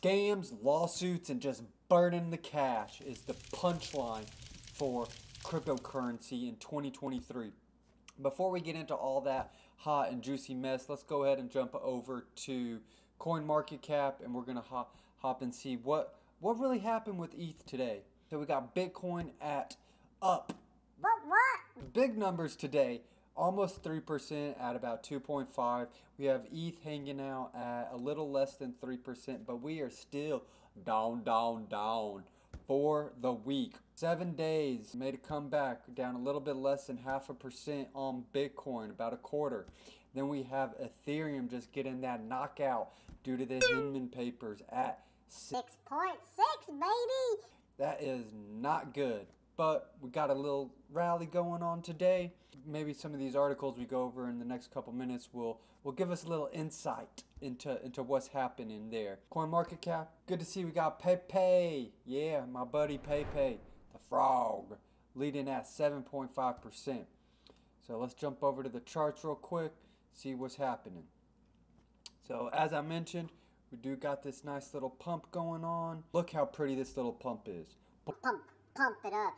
Scams, lawsuits, and just burning the cash is the punchline for cryptocurrency in 2023. Before we get into all that hot and juicy mess, let's go ahead and jump over to CoinMarketCap and we're going to hop, hop and see what, what really happened with ETH today. So we got Bitcoin at up. What, what? Big numbers today almost 3% at about 2.5 we have eth hanging out at a little less than 3% but we are still down down down for the week. Seven days made a comeback down a little bit less than half a percent on bitcoin about a quarter. Then we have ethereum just getting that knockout due to the hinman papers at 6.6 baby! That is not good but we got a little rally going on today. Maybe some of these articles we go over in the next couple minutes will will give us a little insight into into what's happening there. Coin market cap, good to see we got Pepe. Yeah, my buddy Pepe, the frog, leading at 7.5%. So let's jump over to the charts real quick, see what's happening. So as I mentioned, we do got this nice little pump going on. Look how pretty this little pump is. Pump pump it up.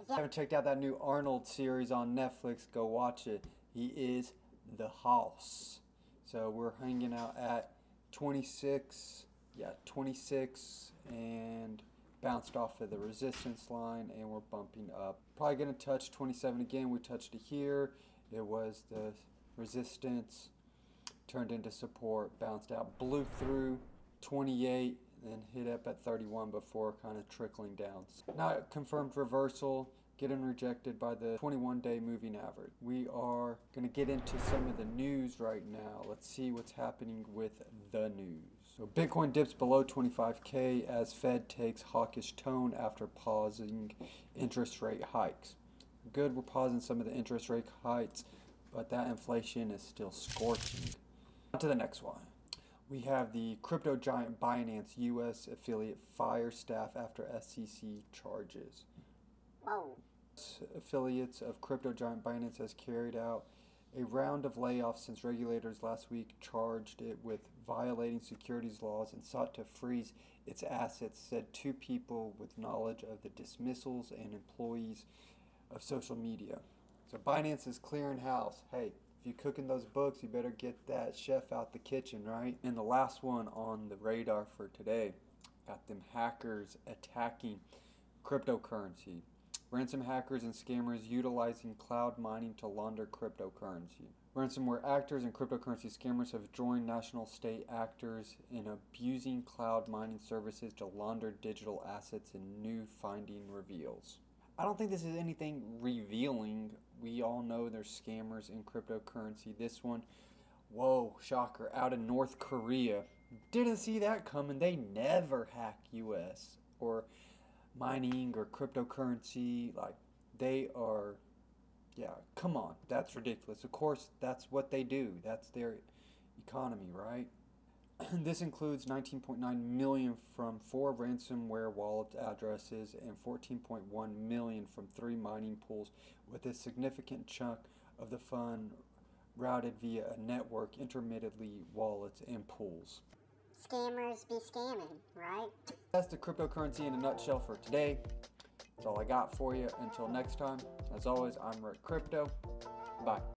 If you haven't checked out that new Arnold series on Netflix, go watch it. He is the house. So we're hanging out at 26, yeah, 26, and bounced off of the resistance line, and we're bumping up. Probably gonna touch 27 again. We touched it here. It was the resistance, turned into support, bounced out, blew through 28 then hit up at 31 before kind of trickling down. Not confirmed reversal, getting rejected by the 21 day moving average. We are going to get into some of the news right now. Let's see what's happening with the news. So Bitcoin dips below 25k as Fed takes hawkish tone after pausing interest rate hikes. Good, we're pausing some of the interest rate hikes, but that inflation is still scorching. On to the next one. We have the crypto giant Binance US affiliate fire staff after SEC charges. Whoa. Affiliates of crypto giant Binance has carried out a round of layoffs since regulators last week charged it with violating securities laws and sought to freeze its assets, said two people with knowledge of the dismissals and employees of social media. So Binance is clearing house. Hey, if you're cooking those books, you better get that chef out the kitchen, right? And the last one on the radar for today got them hackers attacking cryptocurrency. Ransom hackers and scammers utilizing cloud mining to launder cryptocurrency. Ransomware actors and cryptocurrency scammers have joined nation state actors in abusing cloud mining services to launder digital assets and new finding reveals. I don't think this is anything revealing. We all know there's scammers in cryptocurrency. This one, whoa, shocker, out of North Korea. Didn't see that coming. They never hack US or mining or cryptocurrency. Like, they are, yeah, come on. That's ridiculous. Of course, that's what they do. That's their economy, right? this includes 19.9 million from four ransomware wallet addresses and 14.1 million from three mining pools, with a significant chunk of the fund routed via a network intermittently wallets and pools. Scammers be scamming, right? That's the cryptocurrency in a nutshell for today. That's all I got for you. Until next time, as always, I'm Ric Crypto. Bye.